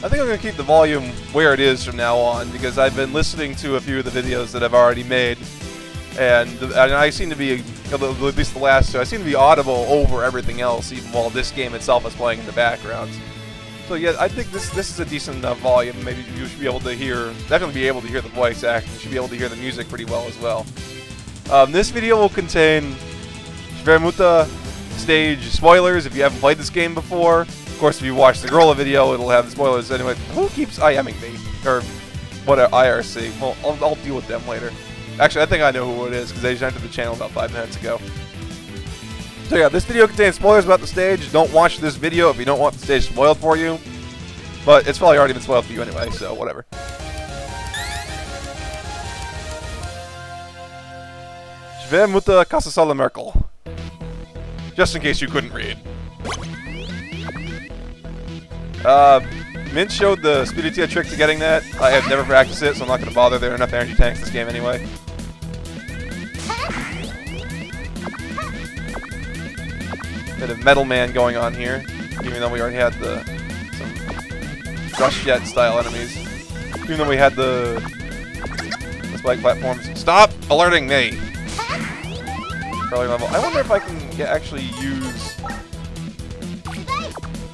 I think I'm going to keep the volume where it is from now on because I've been listening to a few of the videos that I've already made, and, and I seem to be, at least the last two, I seem to be audible over everything else, even while this game itself is playing in the background. So yeah, I think this this is a decent enough volume. Maybe you should be able to hear, definitely be able to hear the voice acting. You should be able to hear the music pretty well as well. Um, this video will contain Schwer-Muta stage spoilers if you haven't played this game before. Of course, if you watch the Grolla video, it'll have spoilers anyway. Who keeps IMing me? Or what IRC? Well, I'll, I'll deal with them later. Actually, I think I know who it is because they just entered the channel about five minutes ago. So yeah, this video contains spoilers about the stage. Don't watch this video if you don't want the stage spoiled for you. But it's probably already been spoiled for you anyway, so whatever. Schwer-Muta Casasola Merkle. Just in case you couldn't read. Uh, Mint showed the Spiritia trick to getting that. I have never practiced it, so I'm not going to bother. There are enough energy tanks this game anyway. Bit of Metal Man going on here, even though we already had the some Rush Jet style enemies. Even though we had the, the spike platforms. Stop alerting me! Early level. I wonder if I can actually use...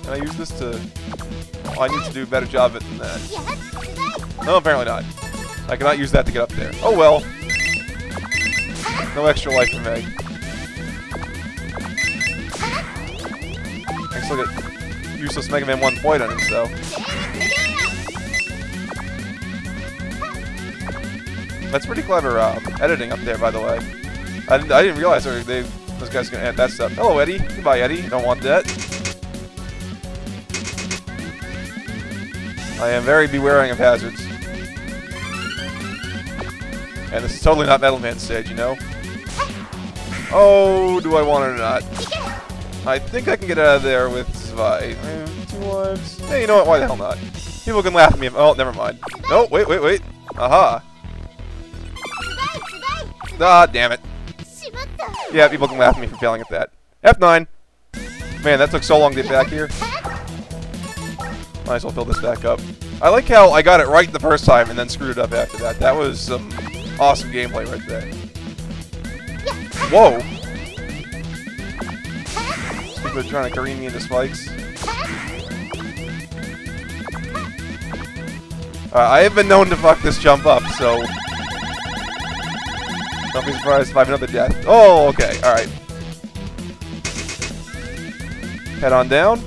Can I use this to... Oh, I need to do a better job of it than that. No, apparently not. I cannot use that to get up there. Oh well. No extra life for Meg. I still get useless Mega Man 1 point on him, so. That's pretty clever um, editing up there, by the way. I didn't, I didn't realize they, they, those guys gonna add that stuff. Hello, Eddie. Goodbye, Eddie. Don't want that. I am very beware of hazards. And this is totally not Metal Man stage, you know? Oh, do I want it or not? I think I can get out of there with Zwei. Two lives. Hey, you know what? Why the hell not? People can laugh at me if- oh, never mind. No, wait, wait, wait. Aha. Ah, damn it. Yeah, people can laugh at me for failing at that. F9. Man, that took so long to get back here. Might as well fill this back up. I like how I got it right the first time and then screwed it up after that. That was some awesome gameplay right there. Whoa! People are trying to careen me into spikes. Uh, I have been known to fuck this jump up, so... Don't be surprised if I have another death. Oh, okay, alright. Head on down.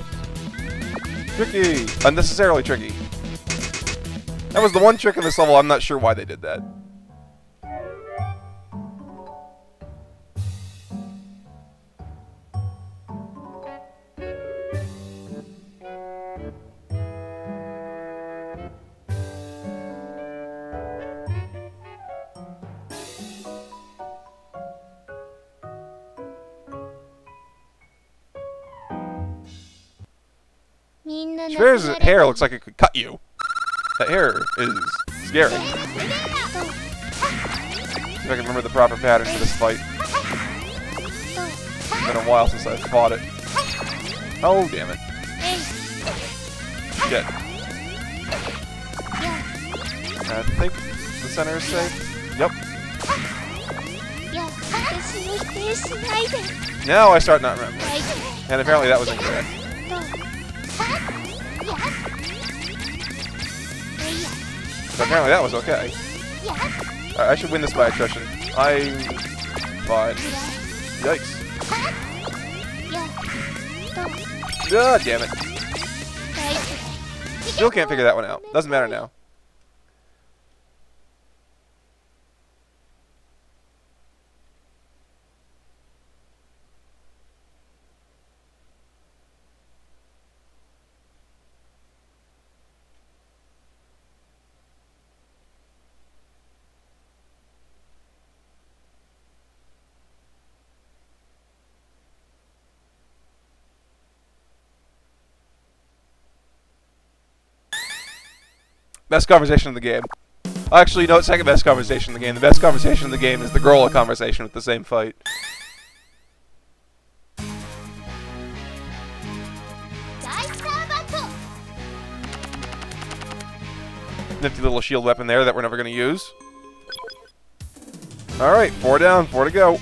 Tricky! Unnecessarily tricky. That was the one trick in this level, I'm not sure why they did that. Schwer's hair looks like it could cut you. That hair is scary. See if I can remember the proper pattern for this fight. It's been a while since I fought it. Oh, damn it. Shit. I think the center is safe. Yep. Now I start not remembering. And apparently that was incorrect. But apparently that was okay. I should win this by attrition. I'm fine. Yikes. Ah, damn it. Still can't figure that one out. Doesn't matter now. Best conversation in the game. Actually, no, second best conversation in the game. The best conversation in the game is the Grolla conversation with the same fight. nifty little shield weapon there that we're never going to use. All right, four down, four to go.